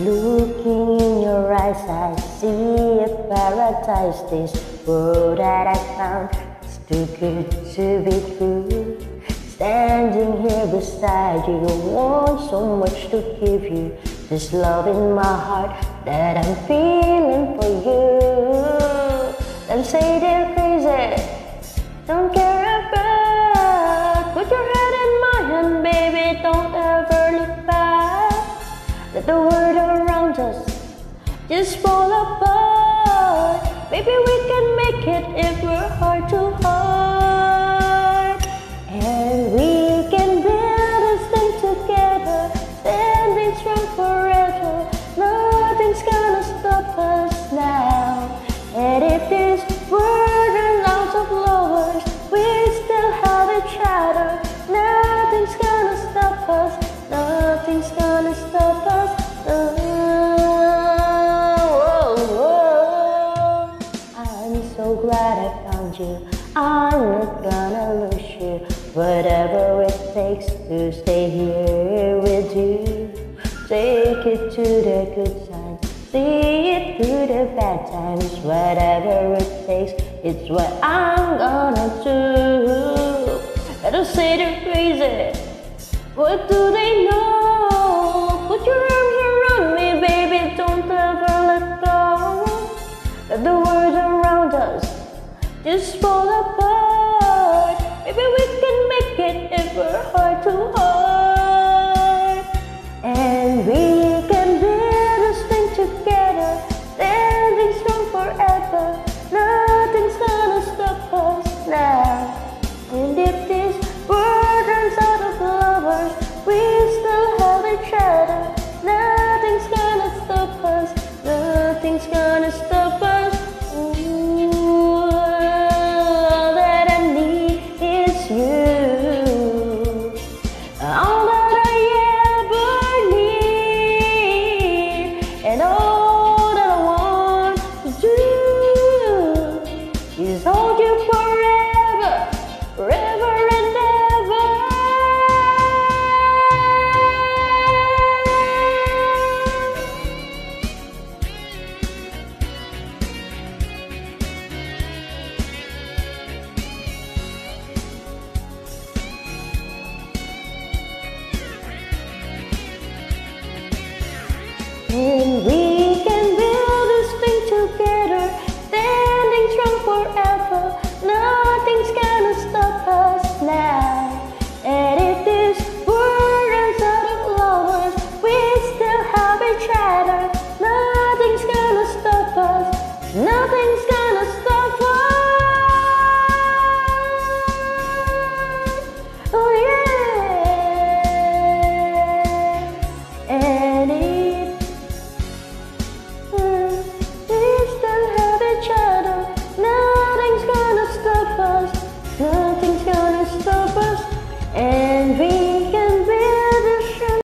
Looking in your eyes, I see a paradise. This world that I found is too good to be true. Standing here beside you, I want so much to give you. This love in my heart that I'm feeling for you. Don't say they're crazy, don't care just fall apart. Maybe we can make it if we're so glad I found you. I'm not gonna lose you. Whatever it takes to stay here with you. Take it to the good times. See it through the bad times. Whatever it takes, it's what I'm gonna do. Better say they're crazy. What do they know? Put your arms around me, baby. Don't ever let go. Let the us just fall apart. Maybe we can make it if we're hard. And we